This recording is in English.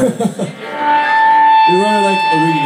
wrote it like a week